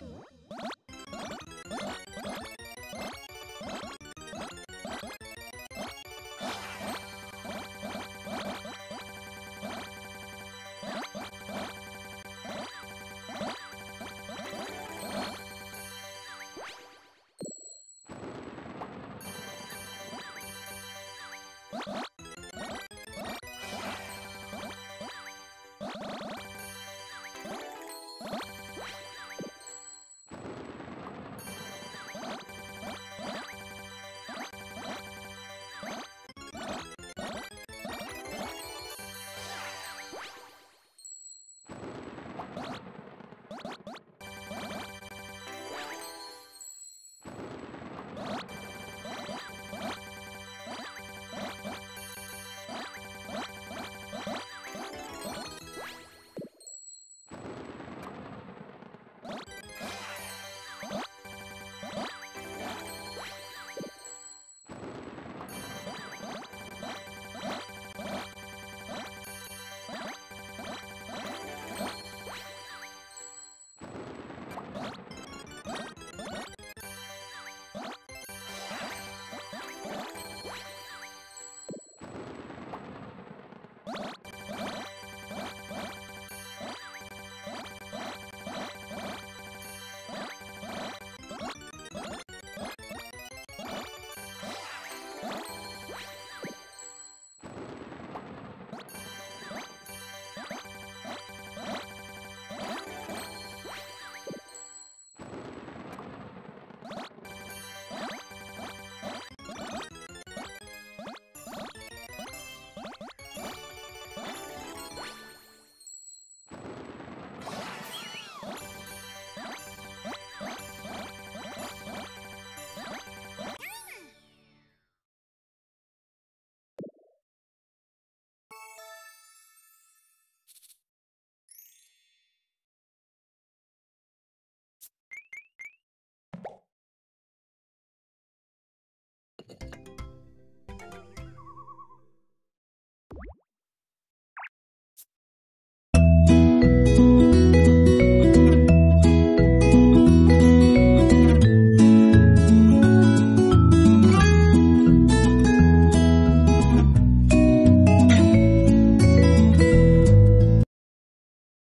Huh?